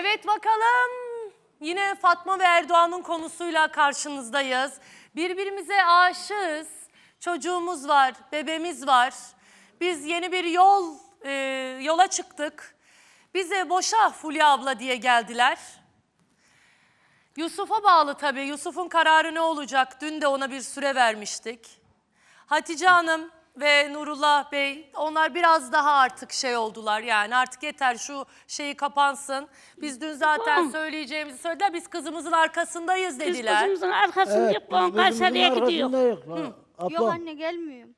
Evet bakalım. Yine Fatma ve Erdoğan'ın konusuyla karşınızdayız. Birbirimize aşığız. Çocuğumuz var, bebeğimiz var. Biz yeni bir yol e, yola çıktık. Bize boşa Fulya abla diye geldiler. Yusuf'a bağlı tabii. Yusuf'un kararı ne olacak? Dün de ona bir süre vermiştik. Hatice Hanım ve Nurullah Bey onlar biraz daha artık şey oldular yani artık yeter şu şeyi kapansın. Biz dün zaten söyleyeceğimizi söylediler biz kızımızın arkasındayız Biz dediler. kızımızın arkasında yok. biz Bu gözümüzün Kayseri'ye gidiyor. Ablam. Yok anne gelmiyorum.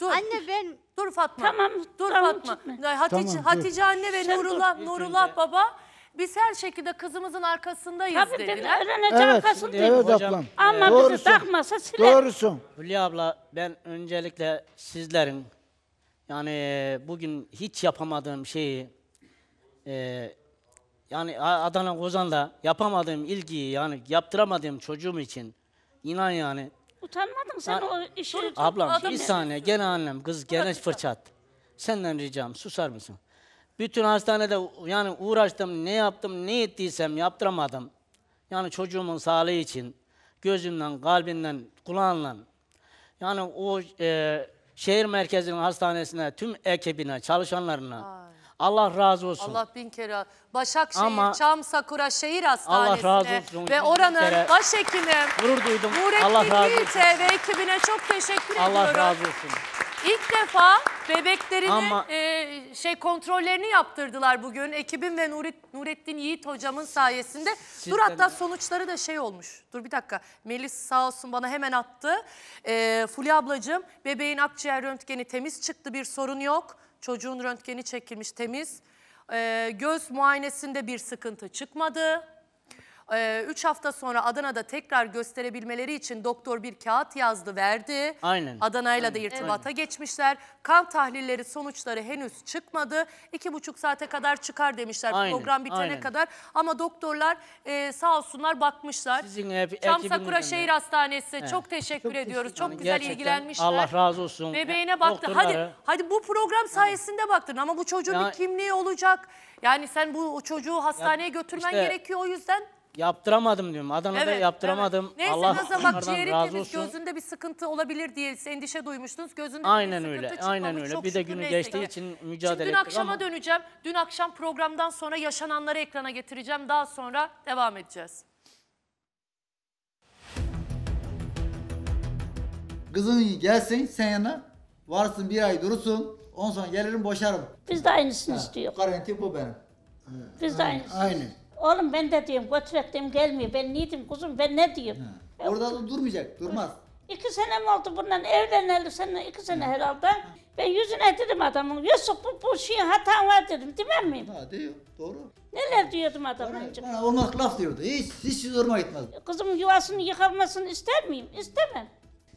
Dur, Anne ben dur Fatma. Tamam, Dur tamam, Fatma. gitme. Hatice, Tamam, dur. Hatice anne ve Sen Nurullah, dur. Nurullah baba biz her şekilde kızımızın arkasındayız Tabii ben dediler. öğreneceğim Evet, arkasındayım. evet Hocam, ablam. Ama bizi Doğrusun. takmasa siler. Doğrusun. Hülya abla ben öncelikle sizlerin yani e, bugün hiç yapamadığım şeyi e, yani A- Adana Kozan'da yapamadığım ilgiyi yani yaptıramadığım çocuğum için inan yani Utanmadın sen Ha, o işi. ablam adam bir ne saniye gene annem kız gene fırçat. Senden ricam susar mısın? Bütün hastanede yani uğraştım ne yaptım ne ettiysem yaptıramadım. Yani çocuğumun sağlığı için gözünden, kalbinden, kulağından yani o e, şehir merkezinin hastanesine, tüm ekibine, çalışanlarına Allah razı olsun. Allah bin kere. Başakşehir, Ama- Çam Sakura Şehir Hastanesi'ne razı olsun. ve oranın başhekimi Gurur duydum. Nurettin Allah razı olsun. ve ekibine çok teşekkür Allah ediyorum. razı olsun. İlk defa bebeklerini Ama- e, şey kontrollerini yaptırdılar bugün. Ekibim ve Nuret, Nurettin Yiğit hocamın sayesinde. Dur Sizden hatta de- sonuçları da şey olmuş. Dur bir dakika. Melis sağ olsun bana hemen attı. E, Fulya ablacığım bebeğin akciğer röntgeni temiz çıktı bir sorun yok. Çocuğun röntgeni çekilmiş temiz. E, göz muayenesinde bir sıkıntı çıkmadı. Ee, Üç hafta sonra Adana'da tekrar gösterebilmeleri için doktor bir kağıt yazdı verdi. Aynen. Adana'yla da irtibata geçmişler. Kan tahlilleri sonuçları henüz çıkmadı. İki buçuk saate kadar çıkar demişler Aynen, program bitene aynen. kadar. Ama doktorlar e, sağ olsunlar bakmışlar. Sizin hep- Çam ekibinizin Sakura de- Şehir Hastanesi çok teşekkür ediyoruz. Çok güzel gerçekten ilgilenmişler. Allah razı olsun. Bebeğine baktı. Doktorları- Hadi hadi bu program sayesinde baktın ama bu çocuğun Ya- bir kimliği olacak. Yani sen bu çocuğu hastaneye götürmen işte- gerekiyor o yüzden. Yaptıramadım diyorum. Adana'da yaptıramadım. evet. Neyse Allah nasıl bak onlardan ciğeri razı temiz olsun. gözünde bir sıkıntı olabilir diye endişe duymuştunuz. Gözünde Aynen bir öyle, sıkıntı aynen çıkmamış. öyle. Çok Bir de şükür günü neyse geçtiği ki. için mücadele Şimdi dün ettik akşama ama- döneceğim. Dün akşam programdan sonra yaşananları ekrana getireceğim. Daha sonra devam edeceğiz. Kızın gelsin sen yana. Varsın bir ay durursun. Ondan sonra gelirim boşarım. Biz de aynısını istiyor. Garanti bu benim. Biz de aynısını. Aynı. Oğlum ben de diyorum götürek diyorum gelmiyor. Ben ne diyeyim kuzum ben ne diyeyim. Orada da durmayacak. Durmaz. İki sene mi oldu bundan evleneli sene iki sene herhalde. Ben yüzüne dedim adamın Yusuf bu, bu şeyin hatan var dedim demem miyim? Ha diyor. Doğru. Neler diyordum adamıncık. Bana olmaz laf diyordu. Hiç, hiç zoruma gitmez. Kızım yuvasını yıkılmasını ister miyim? İstemem.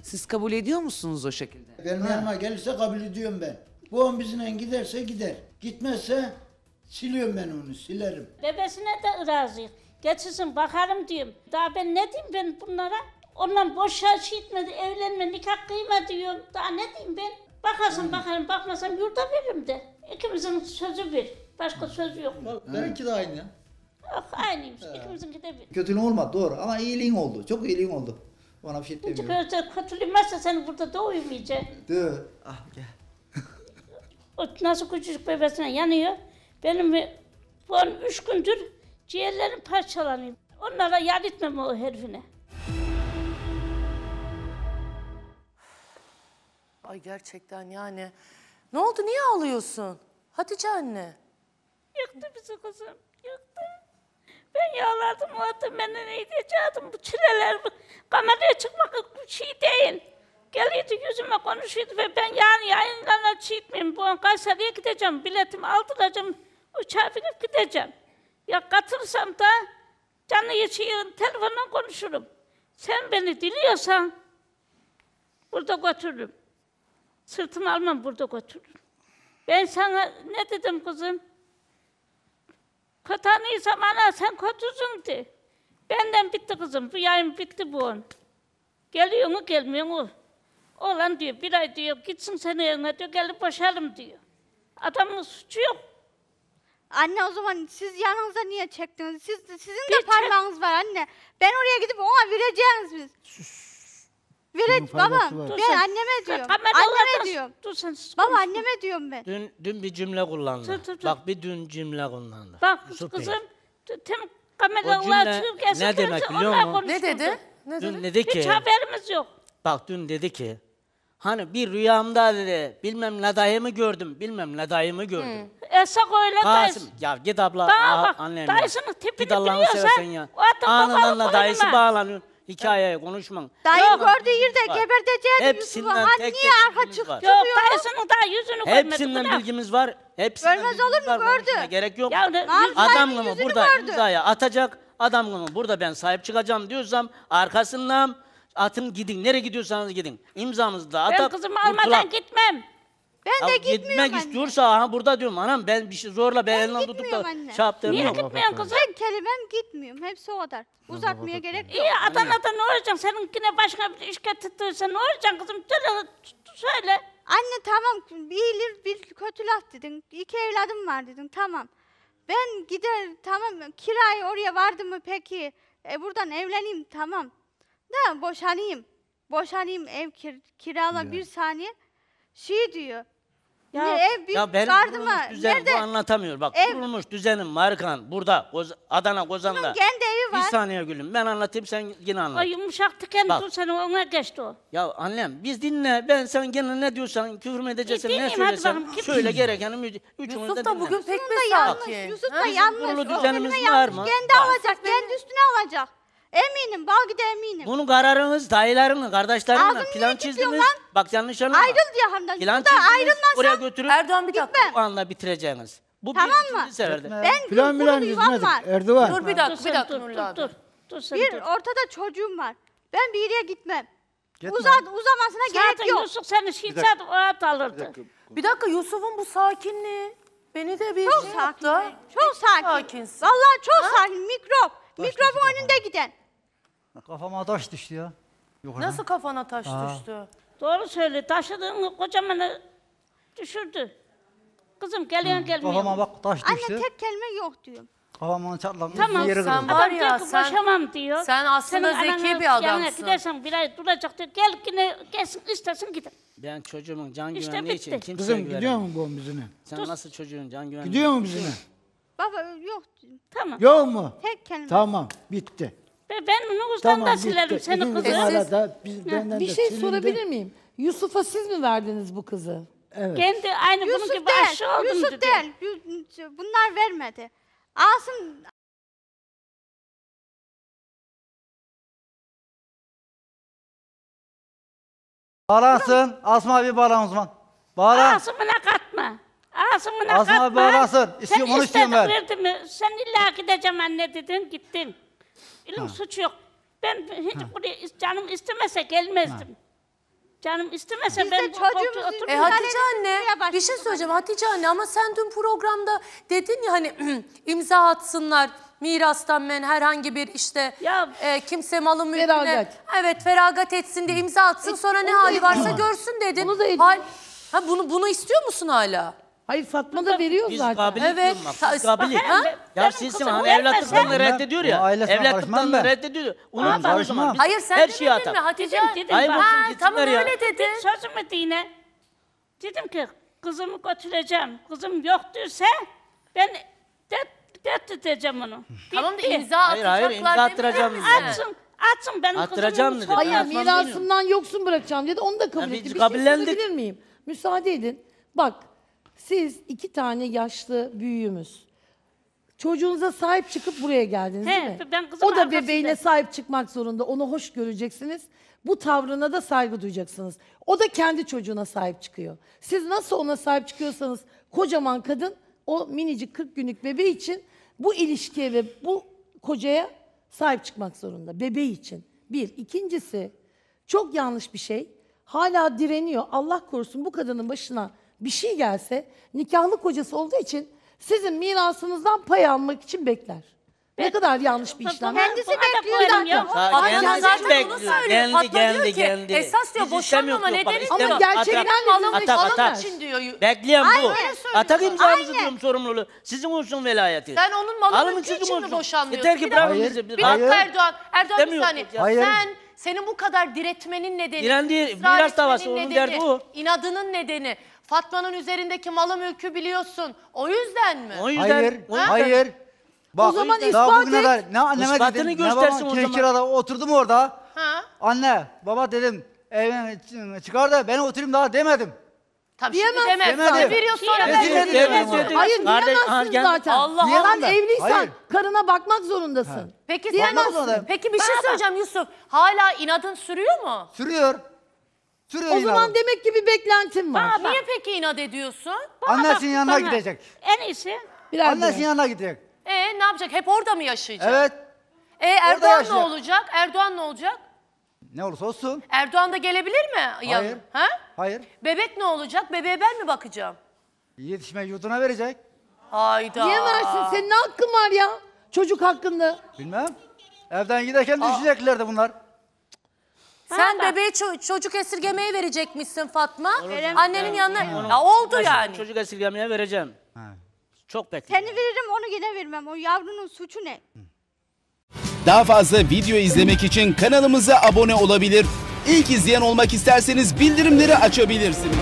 Siz kabul ediyor musunuz o şekilde? Benim yanıma gelirse kabul ediyorum ben. Bu an bizimle giderse gider. Gitmezse siliyorum ben onu, silerim. Bebesine de razıyım. Getirsin bakarım diyorum. Daha ben ne diyeyim ben bunlara? Ondan boşa şey etmedi, evlenme, nikah kıyma diyorum. Daha ne diyeyim ben? Bakarsın bakarım, bakmasam yurda veririm de. İkimizin sözü bir. Başka söz yok. Benimki de aynı ya. Yok aynıymış. İkimizinki de bir. Kötülüğün olmadı doğru ama iyiliğin oldu. Çok iyiliğin oldu. Bana bir şey Hiç demiyorum. böyle kötülüğünmezse seni burada da uyumayacak. Dur. Ah gel. O nasıl küçücük bebesine yanıyor. Benim bu an üç gündür ciğerlerim parçalanıyor. Onlara yad etmem o herifine. Ay gerçekten yani. Ne oldu niye ağlıyorsun? Hatice anne. Yıktı bizi kızım, yıktı. Ben yağladım, o adam benden ne diyecektim, bu çileler, bu kameraya çıkmak bir şey değil. Geliyordu yüzüme konuşuyordu ve ben yarın yayınlarına çiğitmeyeyim. Bu Kayseri'ye gideceğim, biletimi aldıracağım, uçağa binip gideceğim. Ya katılırsam da canlı geçiyorum, telefonla konuşurum. Sen beni diliyorsan burada götürürüm. Sırtımı almam burada götürürüm. Ben sana ne dedim kızım? Kötü anıysam ana sen kötüsün de. Benden bitti kızım. Bu yayın bitti bu on. Geliyor mu gelmiyor mu? Oğlan diyor bir ay diyor gitsin senin evine diyor gelip boşalım diyor. Adamın suçu yok. Anne o zaman siz yanınıza niye çektiniz? Siz, sizin de parmağınız var anne. Ben oraya gidip ona vereceğiniz biz. Vere Bunun baba faydası var. Dur ben anneme diyorum. Anneme diyorum. Dur sen sus, Baba konuşma. anneme diyorum ben. Dün, dün bir cümle kullandı. Dur, dur, dur. Bak bir dün cümle kullandı. Bak Yusuf Bey. kızım tüm O kameralar cümle Türkiye'si ne demek biliyor musun? Ne dedi? Ne dedi? Dün dedi Hiç ki, haberimiz yok. bak dün dedi ki, hani bir rüyamda dedi, bilmem ne dayımı gördüm, bilmem ne dayımı gördüm. Esak öyle Kasım, dayısı. ya git abla, Daha bak, annem dayısının ya. tipini Git Allah'ını biliyorsa, seversen ya. o Anından da dayısı oynama. bağlanıyor. Hikayeye konuşman. Dayım Yok. gördüğü yerde Var. geberteceğim Hepsinden Yusuf'u. Ha tek niye tek arka bilgimiz çık var. Yok dayısının daha yüzünü görmedik. Hepsinden bilgimiz var. Hepsinden Görmez bilgimiz olur mu? var. Gördü. Konuşmaya Gerek yok. Ya ne-? Adam mı yüzünü burada gördü. imzaya atacak, adam mı burada ben sahip çıkacağım diyorsam arkasından atın gidin. Nereye gidiyorsanız gidin. İmzamızı da Ben atak. kızımı almadan kurtulak. gitmem. Ben de gitmiyorum gitmek anne. istiyorsa aha burada diyorum anam ben bir şey zorla ben, elinden tutup da gitmiyorum anne. şey yaptığım Niye yok. gitmiyorsun kızım? Tek kelimem gitmiyorum. Hepsi o kadar. Uzatmaya gerek yok. İyi Adana'da ne olacak? Seninkine başka bir iş getirdiyse ne olacak kızım? Söyle, söyle. Anne tamam iyilir bir kötü laf dedin. İki evladım var dedin tamam. Ben gider tamam kirayı oraya vardı mı peki? E buradan evleneyim tamam. Da boşanayım. Boşanayım ev kir, kirala bir saniye. Şey diyor. Ya- Ya, ev bir Ya benim vardı mı? kurulmuş düzen Nerede? bu anlatamıyor. Bak Ev- kurulmuş düzenim Markan burada Koz- Adana Kozan'da. Bunun kendi evi Bir var. saniye gülüm ben anlatayım sen yine anlat. O yumuşak diken Bak. dur sen ona geçti o. Ya annem biz dinle ben sen gene ne diyorsan küfür mü edeceksin ne dinleyeyim, hadi söylesen bakalım, kim- söyle gerekeni müc- üçümüz Yusuf da bugün pek Bunun bir da yanlış. sakin. Yusuf Ha? da yanlış. kurulu O düzenimiz kelime var yanlış. mı? Kendi Var. alacak. Kendi üstüne alacak. Eminim. Bal gide eminim. Bunun kararınız dayılarınla kardeşlerinle Ağzını plan niye çizdiniz. tutuyorsun lan? Bak yanlış anlama. Ayrıl diye hamdan. Plan Burada çizdiniz ayrılmazsan oraya götürüp Erdoğan bir dakika. Bu anda bitireceğiniz. Bu Tamam bir mı? ikinci ben Plan bir yuvam çizmedik. var. Erdoğan. Dur bir dakika, bir dakika dur, abi. dur. Dur sen Bir dur. ortada çocuğum var. Ben bir yere gitmem. Gitme. Uzat, uzamasına gerek Zaten yok. Yusuf seni şiddet o at alırdı. Bir dakika Yusuf'un bu sakinliği beni de bir Çok şey sakin. yaptı. Çok sakin. sakinsin. Vallahi çok sakin. Mikrop. Mikrobun önünde giden. Kafama taş düştü ya. Yukarıdan. Nasıl kafana taş düştü? Doğru söyle. Taşıdığın kocamanı düşürdü. Kızım geliyorsun gelmiyor. Kafama bak taş Anne düştü. tek kelime yok diyorum. Kafamın çatlamış Tamam, bir yeri sen kırıldı. var Adam ya, diyor ki sen- boşamam diyor. sen aslında Senin zeki ananın bir yanına adamsın. gidersen bir ay duracak diyor. Gel yine gelsin istesin gider. Ben çocuğumun can İşte güvenliği için bitti. kimseye Kızım güvenemem. gidiyor mu bu bizine? Sen nasıl çocuğun can güvenliği? Gidiyor mu bizine? Baba yok diyorum. Tamam. Yok mu? Tek kelime. Tamam bitti. Ve ben nüfustan Tamam da silerim bitti. seni İkinizin kızı. arada biz, benden Bir de şey silindi. sorabilir miyim? Yusuf'a siz mi verdiniz bu kızı? Evet. Kendi aynı bunun Yusuf gibi değil. aşı oldum Yusuf dedi. değil. Yu- Bunlar vermedi. Asım Bağlansın. Asma bir bağlan o zaman. Bağlan. Ağzımına katma. Ağzımına Ağzıma katma. bağlasın. İstiyorum, Sen onu istiyorum ben. verdin mi? Sen illa gideceğim anne dedin gittin. İlim suç yok. Ben hiç buraya is- canım istemese gelmezdim. Canım istemese Biz de ben bu çocuğumuzu- koltuğa. E Müdahale Hatice anne başladı. bir şey söyleyeceğim Hatice anne ama sen dün programda dedin ya hani imza atsınlar mirastan men herhangi bir işte Ya- e, kimse malı mülküne Feragat. evet feragat etsin diye imza atsın sonra ne hali varsa görsün dedin. Bunu da. Hal- ha bunu bunu istiyor musun hala? Hayır Fatma da veriyor Biz zaten. kabilik Evet. diyorum bak. Biz Ta- kabilik. Ha? Ya Benim sizsin kızım hani evlatlıklarını Ben- reddediyor ya. ailesine karışmam ben. reddediyor. Unutma o karışmam. zaman. Biz Hayır sen her demedin şeyi atar. mi Hatice? Dedim, dedim Hayır bak. olsun Ha, gitsinler tamam ya. öyle dedin. Sözümü dinle. Dedim ki kızımı götüreceğim. Kızım yok derse ben det edeceğim onu. Tamam da Bitti. imza Hayır, hayır, atacaklar imza demedin attıracağım? Atsın. Atsın benim Attıracağım kızımın dedi. Hayır Ben yoksun bırakacağım dedi. Onu da kabul Ya biz etti. Bir şey kabullendik. sorabilir miyim? Müsaade edin. Bak siz iki tane yaşlı büyüğümüz. Çocuğunuza sahip çıkıp buraya geldiniz He, değil mi? ben kızımın o da arkasında. bebeğine sahip çıkmak zorunda. Onu hoş göreceksiniz. Bu tavrına da saygı duyacaksınız. O da kendi çocuğuna sahip çıkıyor. Siz nasıl ona sahip çıkıyorsanız kocaman kadın o minicik 40 günlük bebeği için bu ilişkiye ve bu kocaya sahip çıkmak zorunda. Bebeği için. Bir. İkincisi çok yanlış bir şey. Hala direniyor. Allah korusun bu kadının başına bir şey gelse nikahlı kocası olduğu için sizin mirasınızdan pay almak için bekler. Ne kadar yanlış bir işlem. Kendisi bekliyor zaten. ya. Kendisi zaten onu bekliyor. söylüyor. Geldi, diyor geldi, ki, geldi. esas diyor Biz boşanmama istemiyoruz, yok, bak, nedeni istemiyoruz. diyor. gerçekten Atak, atak, malım atak. için diyor. Bekleyen bu. Aynen. Atak imzamızı Aynen. diyorum sorumluluğu. Sizin olsun velayeti. Sen onun malı Alın mülkü için mi boşanmıyorsun? Yeter ki bırakın bizi. Bir dakika. Erdoğan. Erdoğan bir saniye. Hayır. Sen senin bu kadar diretmenin nedeni, ısrar miras davası, onun nedeni, derdi o. inadının nedeni. Fatma'nın üzerindeki malı mülkü biliyorsun. O yüzden mi? O yüzden, Hayır, o yüzden- hayır. Bak, O zaman daha ispat bugüne et. kadar ne anneme İspatını dedim, ne göstersin babama o zaman. kirada oturdum orada. Ha? Anne, baba dedim, evden çı- çıkar da ben oturayım daha demedim. Tamam Diyemezsin. şimdi. Demedim. Bir yıl sonra Demedim. ben dedim. Demedim. Hayır Kardeş, diyemezsin Argen- zaten. Allah Diyemem Sen evliysen Hayır. karına bakmak zorundasın. Peki sen Diyemezsin. Peki bir şey söyleyeceğim Yusuf. Hala inadın sürüyor mu? Sürüyor. Sürüyor O zaman demek ki bir beklentin var. Bak. Niye peki inat ediyorsun? Annesinin yanına Bana. gidecek. En iyisi Birer Annesinin yanına gidecek. E ne yapacak? Hep orada mı yaşayacak? Evet. E Erdoğan ne yaşayacak. olacak? Erdoğan ne olacak? Ne olursa olsun. Erdoğan da gelebilir mi? Hayır. Ha? Hayır. Bebek ne olacak? Bebeğe ben mi bakacağım? Yetişme yurduna verecek. Hayda. Diyemezsin. Senin ne hakkın var ya? Çocuk hakkında. Bilmem. Evden giderken düşeceklerdi bunlar. Sen bebeğe ço- çocuk esirgemeye verecekmişsin Fatma. Annenin yanına. Ya oldu yani. Çocuk esirgemeye vereceğim. Çok bekliyorum. Seni veririm onu yine vermem. O yavrunun suçu ne? Daha fazla video izlemek için kanalımıza abone olabilir. İlk izleyen olmak isterseniz bildirimleri açabilirsiniz.